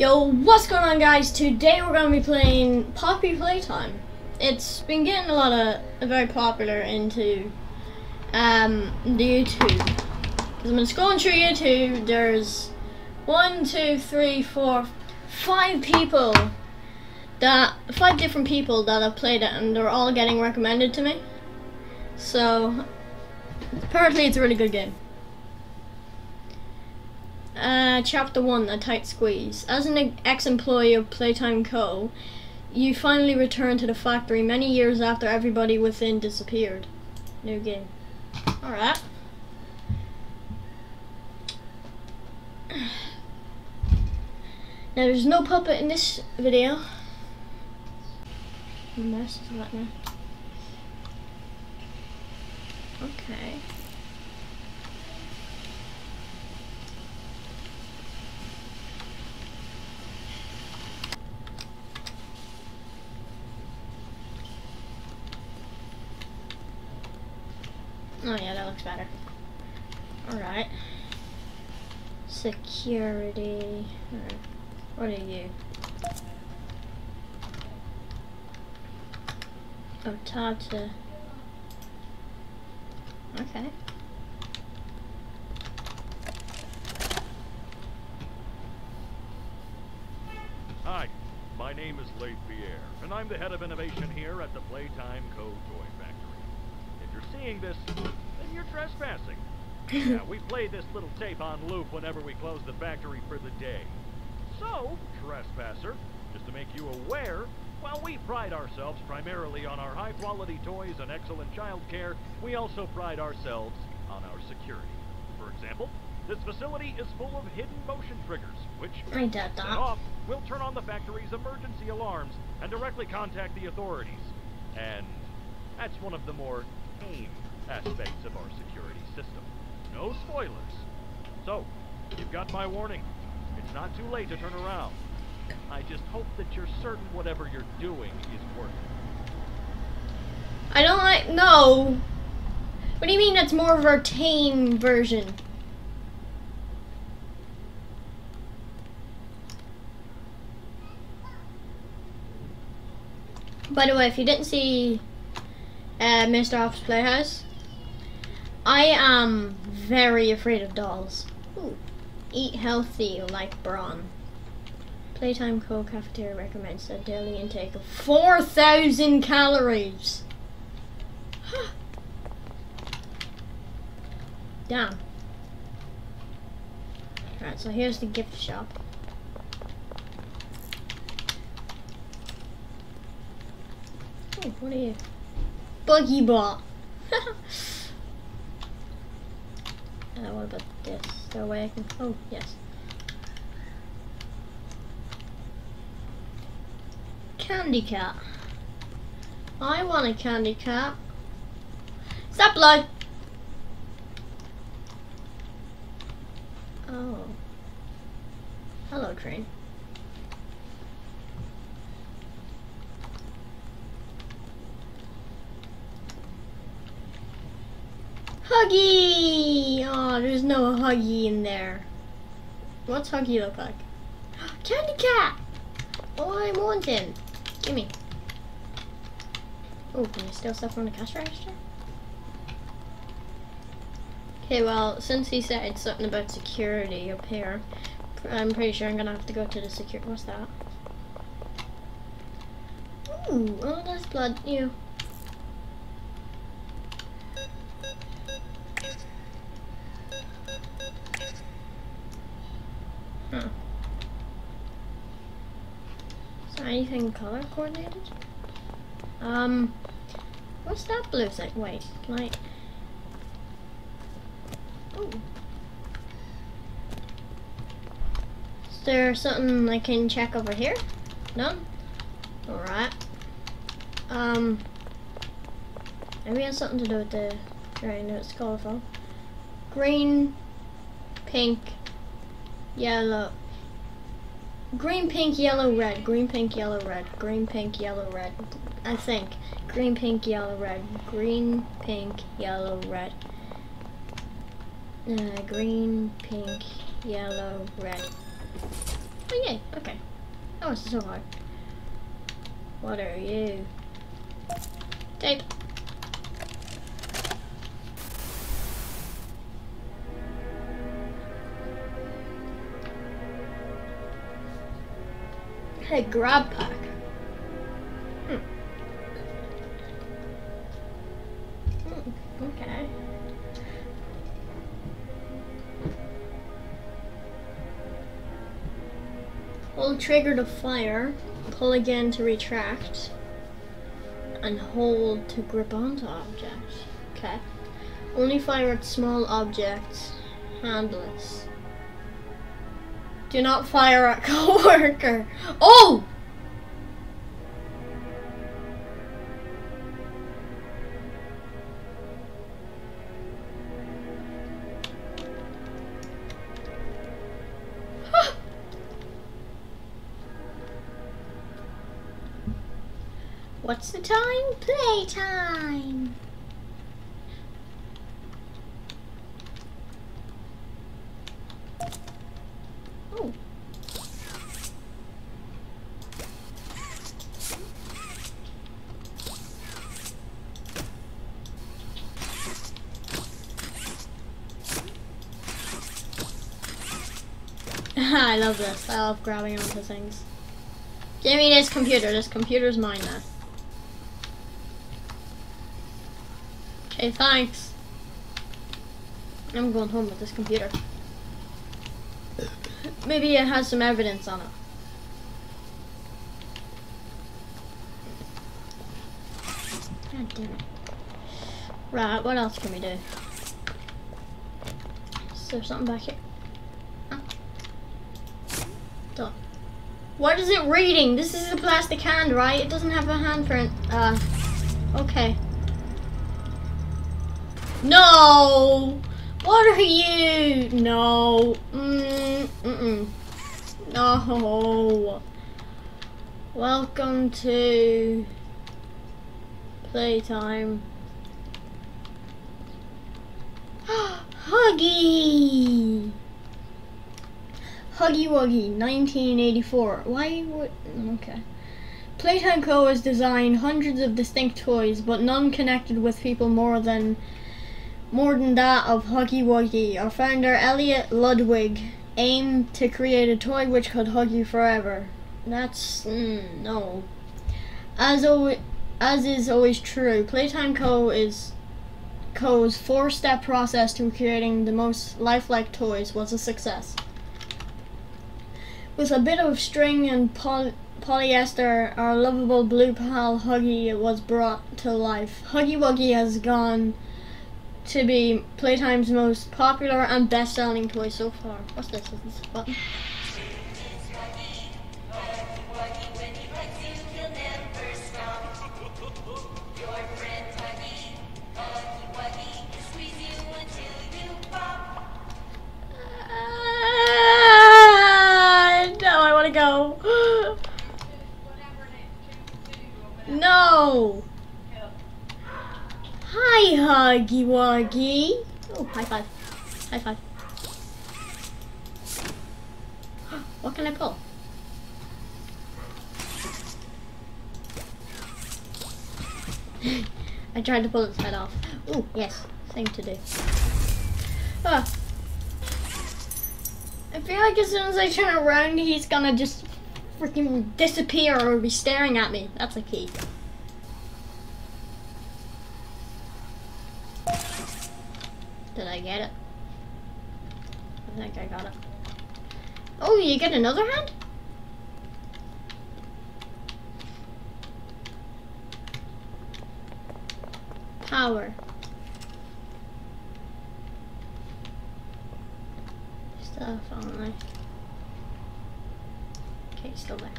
Yo, what's going on guys? Today we're going to be playing Poppy Playtime. It's been getting a lot of, very popular into um, the YouTube. Because I'm scrolling through YouTube, there's one, two, three, four, five people that, five different people that have played it and they're all getting recommended to me. So, apparently it's a really good game. Uh, chapter 1, A Tight Squeeze. As an ex-employee of Playtime Co., you finally return to the factory many years after everybody within disappeared. New game. Alright. Now there's no puppet in this video. Mess that now. Okay. Oh yeah, that looks better. Alright. Security. What are you? Oh, Tata. Okay. Hi, my name is Leith Pierce, and I'm the head of innovation here at the Playtime Co. Toy Factory If you're seeing this, trespassing. yeah, we play this little tape on loop whenever we close the factory for the day. So, trespasser, just to make you aware, while we pride ourselves primarily on our high-quality toys and excellent child care, we also pride ourselves on our security. For example, this facility is full of hidden motion triggers, which, did that. off, will turn on the factory's emergency alarms and directly contact the authorities. And that's one of the more tame aspects of our security system. No spoilers. So, you've got my warning. It's not too late to turn around. I just hope that you're certain whatever you're doing is working. I don't like, no. What do you mean that's more of a tame version? By the way, if you didn't see uh, Mr. Hopp's Playhouse. I am very afraid of dolls. Ooh. Eat healthy like Bron. Playtime Co. Cafeteria recommends a daily intake of 4,000 calories. Damn. Alright, so here's the gift shop. Oh, what are you? buggy ball. uh, what about this? Is there a way I can... Oh, yes. Candy cat. I want a candy cat. Stop blood! Oh. Hello, train. Huggy! Oh, there's no Huggy in there. What's Huggy look like? Candy cat! Oh, I want him. Give me. Oh, can you steal stuff from the cash register? Okay, well, since he said something about security up here, I'm pretty sure I'm gonna have to go to the secure. What's that? Ooh, oh, that's blood. Ew. Anything color coordinated? Um, what's that blue thing? Wait, can I? Is there something I can check over here? None? Alright. Um, maybe it has something to do with the, right, no, it's colorful. Green, pink, yellow, green, pink, yellow, red, green, pink, yellow, red, green, pink, yellow, red. I think green, pink, yellow, red, green, pink, yellow, red. Uh, green, pink, yellow, red. Oh yay, okay. Is it so hard? What are you? Tape. Hey, grab pack. Hmm. Hmm, okay. Hold trigger to fire, pull again to retract, and hold to grip onto objects. Okay. Only fire at small objects, handless. Do not fire at coworker. Oh! What's the time? Playtime! I love this. I love grabbing onto things. Give me this computer. This computer's mine now. Okay, thanks. I'm going home with this computer. Maybe it has some evidence on it. God damn it. Right, what else can we do? Is there something back here? Huh? Done. What is it reading? This is a plastic hand, right? It doesn't have a handprint. Uh, okay. No! What are you? No. Mm, mm, mm. No. Welcome to playtime. Huggy! Huggy Wuggy, 1984. Why would... Okay. Playtime Co. has designed hundreds of distinct toys, but none connected with people more than more than that of Huggy Wuggy. Our founder, Elliot Ludwig, aimed to create a toy which could hug you forever. That's... Mm, no. As, always, as is always true, Playtime Co. is Co.'s four-step process to creating the most lifelike toys was a success. With a bit of string and poly polyester, our lovable blue pal Huggy was brought to life. Huggy Wuggy has gone to be Playtime's most popular and best-selling toy so far. What's this? Is this a button? Hi, Huggy Wuggy. Oh, high five. High five. What can I pull? I tried to pull its head off. Oh, yes. Thing to do. Ah. I feel like as soon as I turn around, he's gonna just freaking disappear or be staring at me. That's a key. Did I get it? I think I got it. Oh, you get another hand? Power. Stuff only. Okay, still there.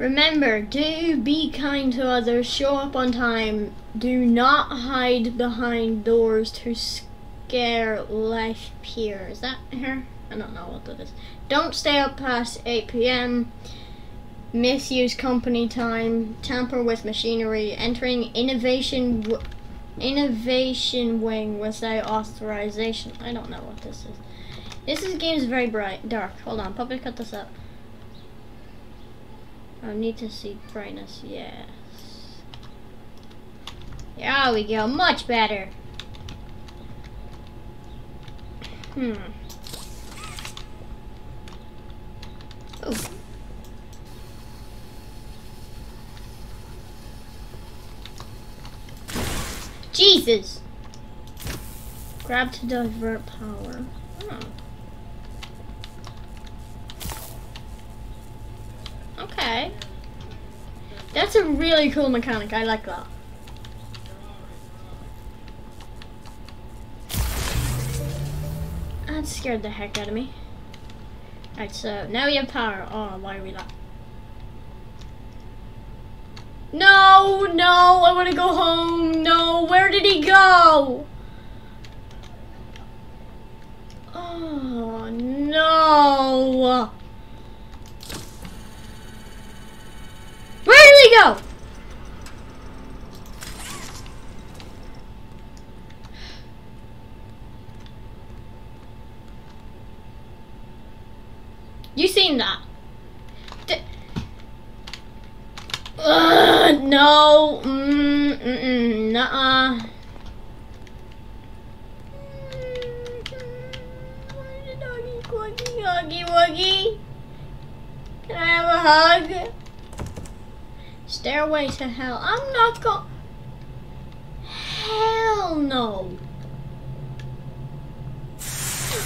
Remember, do be kind to others, show up on time, do not hide behind doors to scare Leith Pierce. Is that here? I don't know what that is. Don't stay up past 8 p.m. Misuse company time, tamper with machinery, entering innovation Innovation wing without authorization. I don't know what this is. This is game is very bright, dark. Hold on, probably cut this up. I need to see brightness. Yes. There we go. Much better. Hmm. Jesus! Grab to divert power. Oh. Okay. That's a really cool mechanic. I like that. That scared the heck out of me. Alright, so now we have power. Oh, why are we not? No, no, I want to go home. No, where did he go? Oh, no. He go? You seen that? Ugh, no. Mm, mm, mm. Can I have a hug? Stairway to hell. I'm not going. Hell no.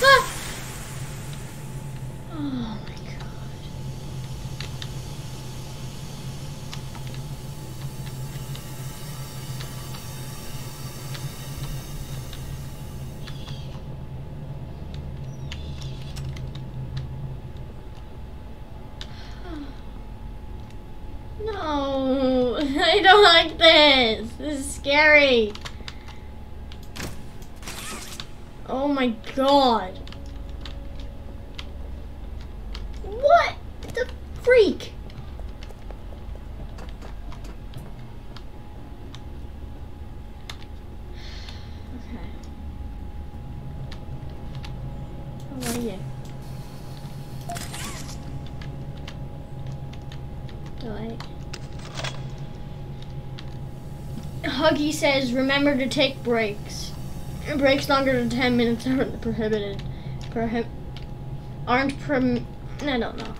Ah. Oh. No, I don't like this. This is scary. Oh my god. What the freak? Okay. How are you? Huggy says, remember to take breaks. Breaks longer than 10 minutes aren't prohibited. Prohib aren't prom- I don't know.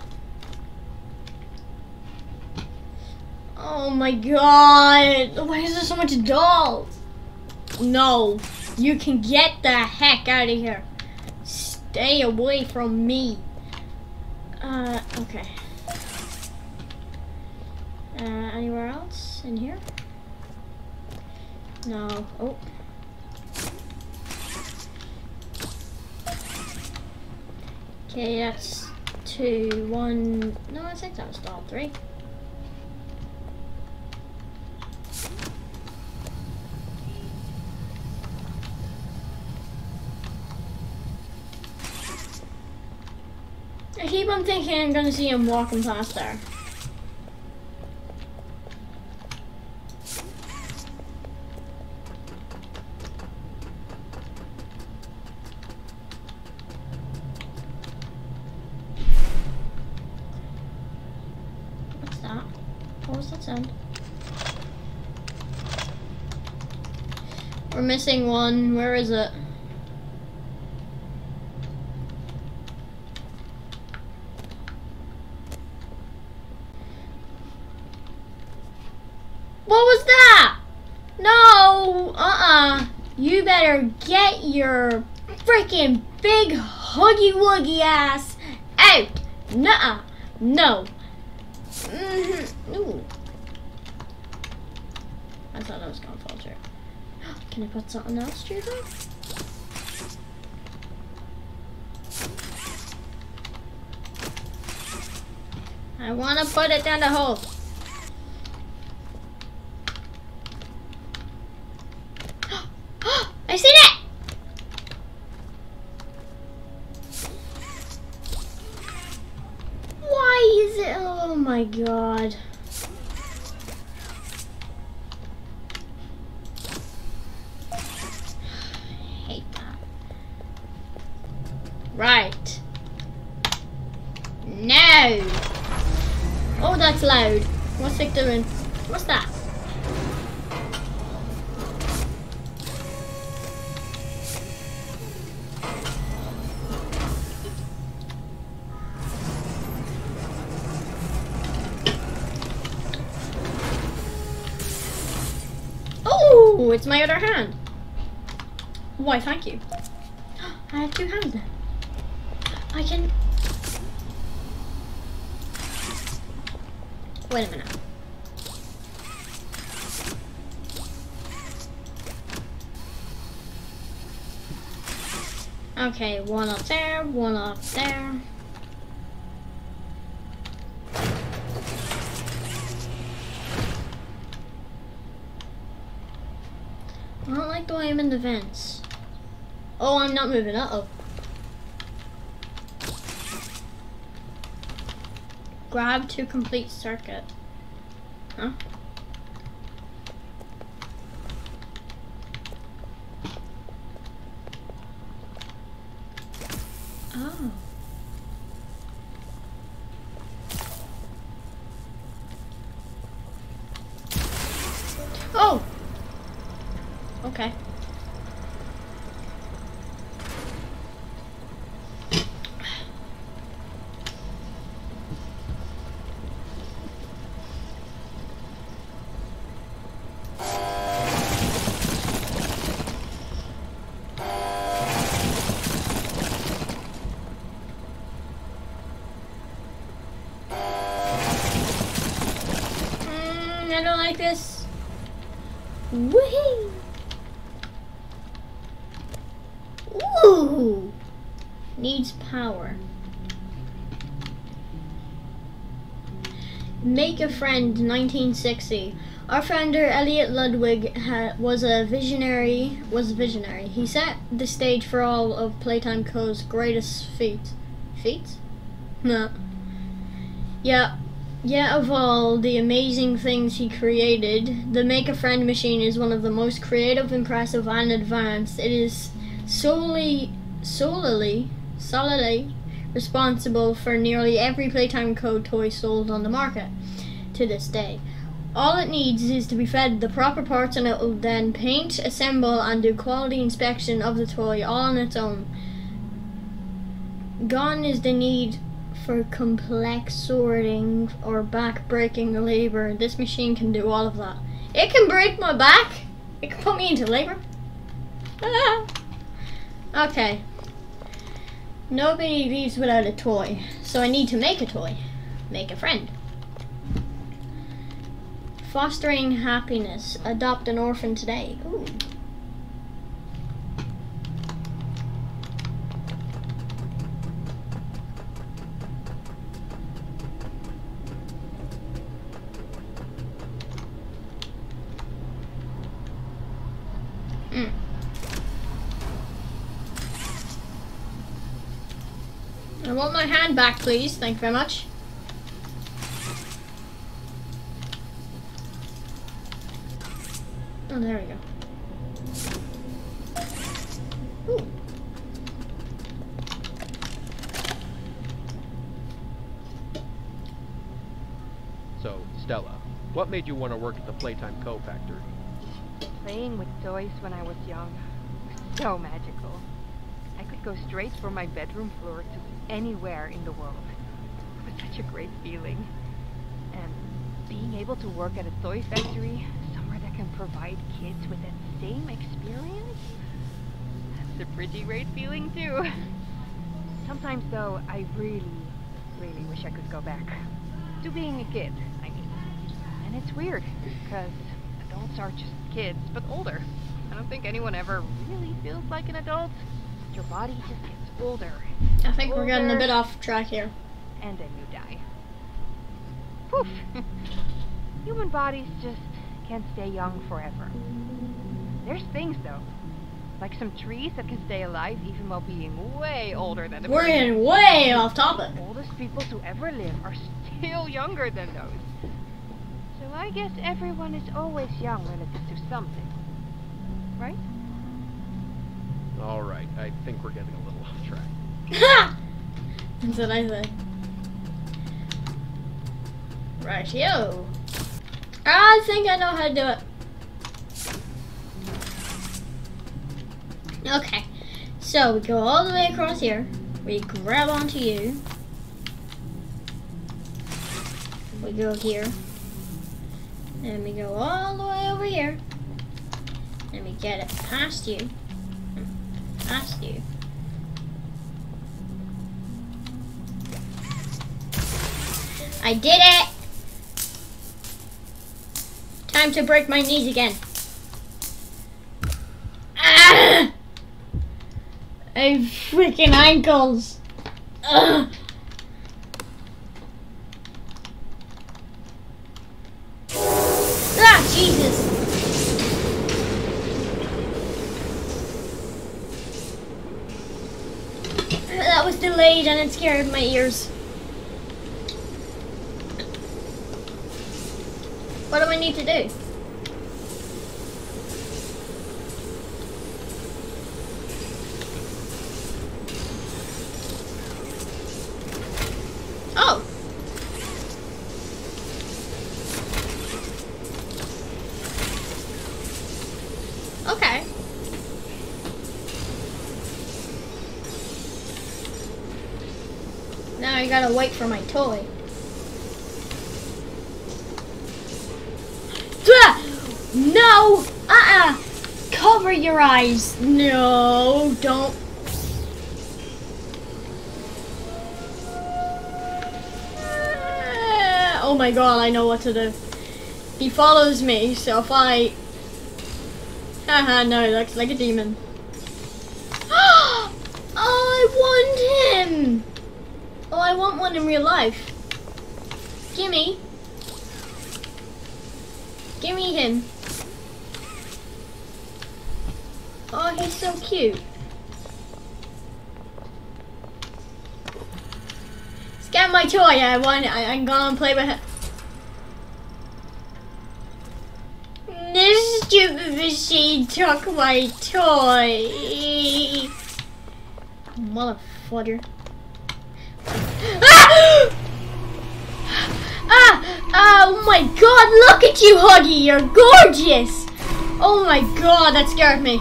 Oh my god! Why is there so much dolls? No. You can get the heck out of here. Stay away from me. Uh, okay. Uh, anywhere else in here? No. Oh. Okay, that's two, one. No, I think that was all three. I keep on thinking I'm gonna see him walking past there. We're missing one. Where is it? What was that? No, uh-uh. You better get your freaking big huggy wuggy ass out. Nuh-uh. No. Mm -hmm. Ooh. I thought I was gonna fall through. Can I put something else through there? I want to put it down the hole. I see it! Why is it? Oh my god. Right. No! Oh, that's loud. What's it doing? What's that? Oh, it's my other hand. Why, thank you. I have two hands now. I can... Wait a minute. Okay, one up there, one up there. I don't like the way I'm in the vents. Oh, I'm not moving. Uh-oh. Grab to complete circuit. Huh? Oh. Oh! Okay. Mm, I don't like this. Woohoo! Ooh! Needs power. Make a Friend 1960. Our founder Elliot Ludwig ha- was a visionary. Was a visionary. He set the stage for all of Playtime Co.'s greatest feats. Feats? No. Yeah, yeah. Of all the amazing things he created, the Make a Friend machine is one of the most creative, impressive, and advanced. It is solely, solely, solely responsible for nearly every Playtime Co. toy sold on the market to this day. All it needs is to be fed the proper parts and it will then paint, assemble, and do quality inspection of the toy all on its own. Gone is the need for complex sorting or back breaking labor. This machine can do all of that. It can break my back. It can put me into labor. Ah. Okay. Nobody leaves without a toy, so I need to make a toy. Make a friend. Fostering happiness. Adopt an orphan today. Ooh. Mm. I want my hand back, please. Thank you very much. Oh, there we go. Ooh. So, Stella, what made you want to work at the Playtime Co. factory? Playing with toys when I was young was so magical. I could go straight from my bedroom floor to anywhere in the world. It was such a great feeling. And being able to work at a toy factory, somewhere that can provide kids with that same experience, that's a pretty great feeling too. Sometimes though, I really, really wish I could go back. To being a kid, I mean. And it's weird, because adults are just kids, but older. I don't think anyone ever really feels like an adult. Your body just gets older, I think we're getting a bit off track here. and then you die. Poof! Human bodies just can't stay young forever. There's things though, like some trees that can stay alive even while being way older than the We're person. getting way off topic. The oldest people to ever live are still younger than those. So I guess everyone is always young relative to something. Right? Alright, I think we're getting a little off track. Ha! That's what I said. Right, yo. I think I know how to do it. Okay, so we go all the way across here. We grab onto you. We go here. And we go all the way over here. And we get it past you. Past you. I did it! Time to break my knees again. Ah! I freaking ankles. Ugh. Ah, Jesus. That was delayed and it scared my ears. I need to do? Oh. Okay. Now I gotta wait for my toy. Ah! No! Uh-uh! Cover your eyes. No, don't. Ah, Oh my god, I know what to do. He follows me, so if I... Haha, no, he looks like a demon. I want him! Oh, I want one in real life. Gimme. Give me him. Oh, he's so cute. Scan my toy. I want. I, I'm gonna play with him. This stupid machine took my toy. Motherfucker. Ah! Ah! Oh my god, look at you, Huggy! You're gorgeous! Oh my god, that scared me.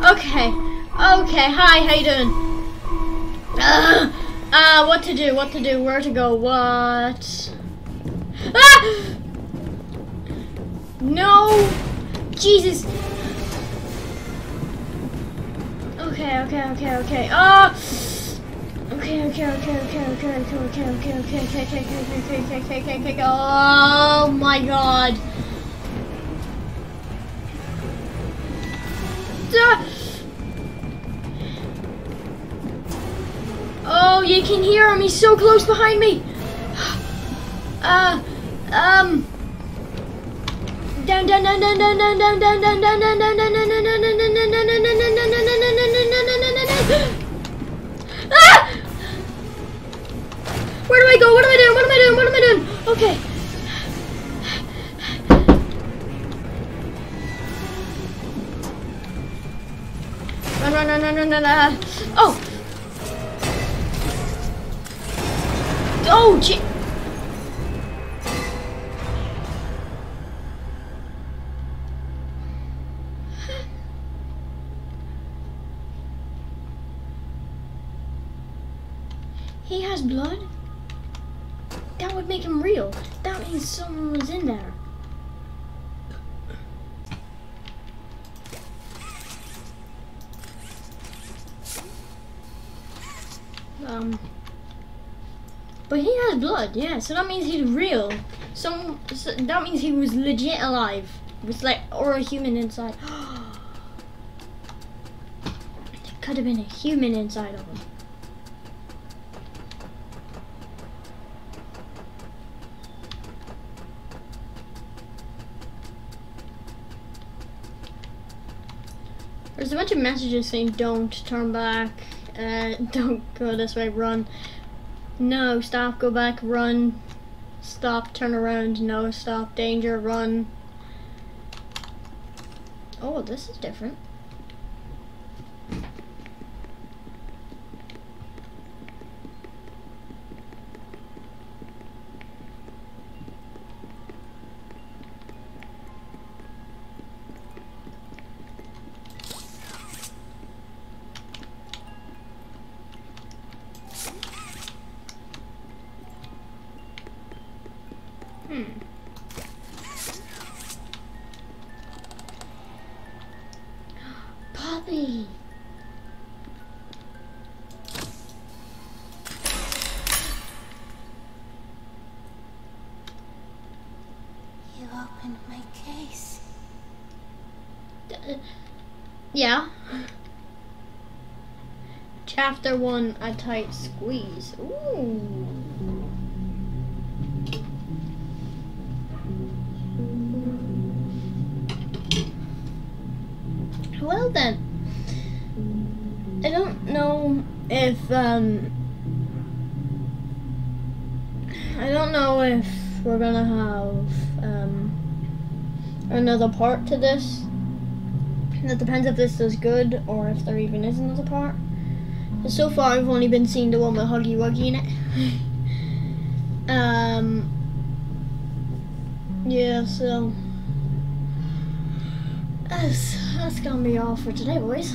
Okay. Okay, hi, how you doing? Ah! Uh, what to do, what to do, where to go, what? Ah! No! Jesus! Okay, okay, okay, okay. Ah! Okay, okay, okay, okay, okay, okay, okay, okay, okay, okay, okay, okay, okay, okay, okay, okay, okay, oh my god. Oh, you can hear him, he's so close behind me. Uh, um. Down, down, down, down, down, down, down, down, down, down, down, down, down, down, down, down, down, Ah! Where do I go? What am I doing? What am I doing? What am I doing? Okay. Run, run, run, run, run, run, run. Oh! Oh, gee. He has blood? That would make him real. That means someone was in there. Um, but he has blood, yeah. So that means he's real. So that means he was legit alive, with like or a human inside. there could have been a human inside of him. There's a bunch of messages saying don't turn back, uh, don't go this way, run. No, stop, go back, run. Stop, turn around, no, stop, danger, run. Oh, this is different. Yeah. Chapter one, a tight squeeze. Ooh. Well then, I don't know if um, I don't know if we're gonna have um, another part to this. It depends if this is good or if there even is another part. But so far, I've only been seeing the one with Huggy Wuggy in it. um, yeah, so that's, that's gonna be all for today, boys.